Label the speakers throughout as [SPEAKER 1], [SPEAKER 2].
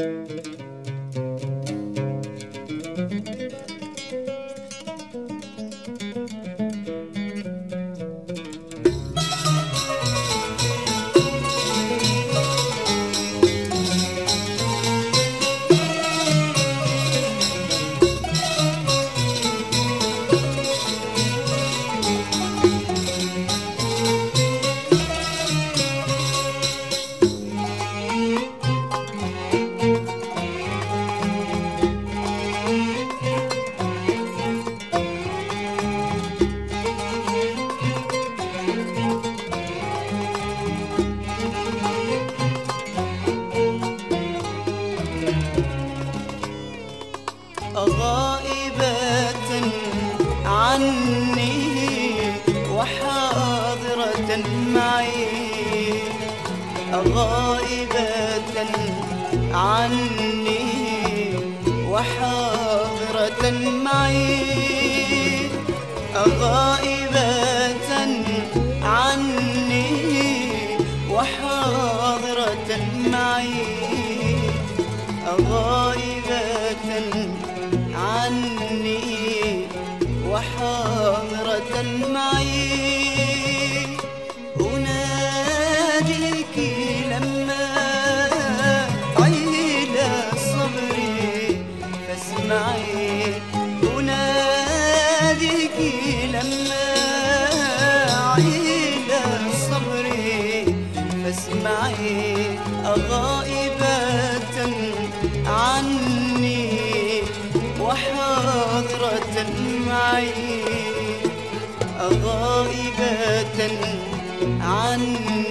[SPEAKER 1] غائبة عني وحاضرة معي غائبة عني وحاضرة معي. معي غائبة عني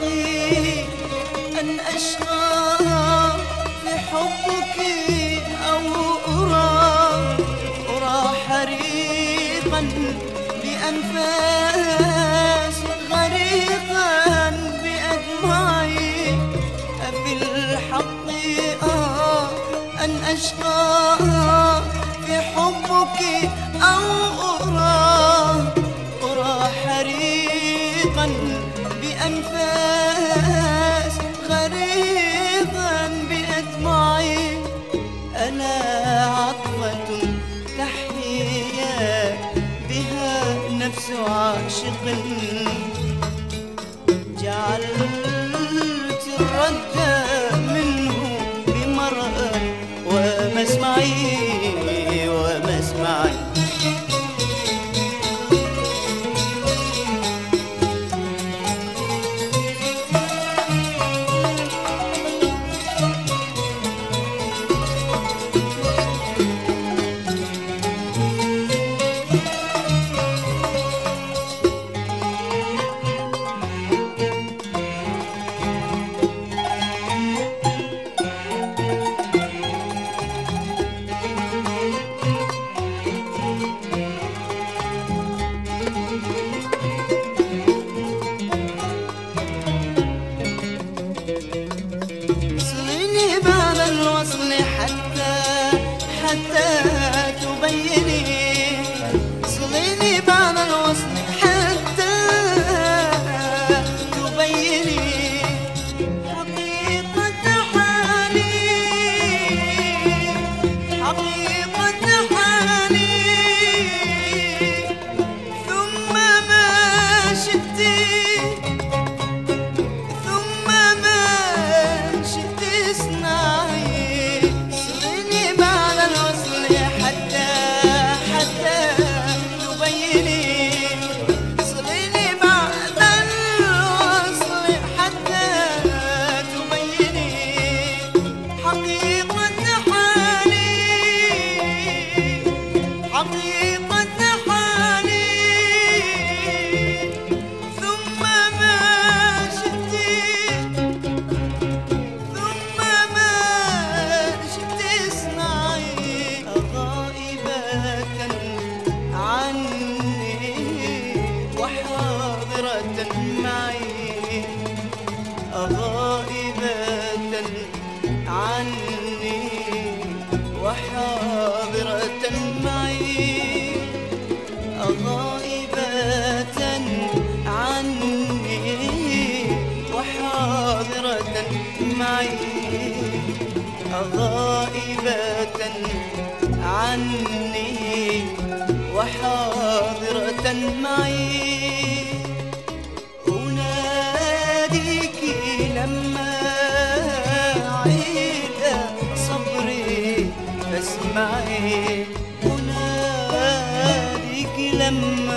[SPEAKER 1] الحق أن أشقى في حبك أو أرى أرى حريقا بأنفاس غريقا بأدمعي في الحق آه أن أشقى في حبك جعلت الرد منه ومسمعي ومسمعي حاضرة معي غائبة عني وحاضرة معي غائبة عني وحاضرة معي غائبة عني وحاضرة معي فاسمعي أناديك لما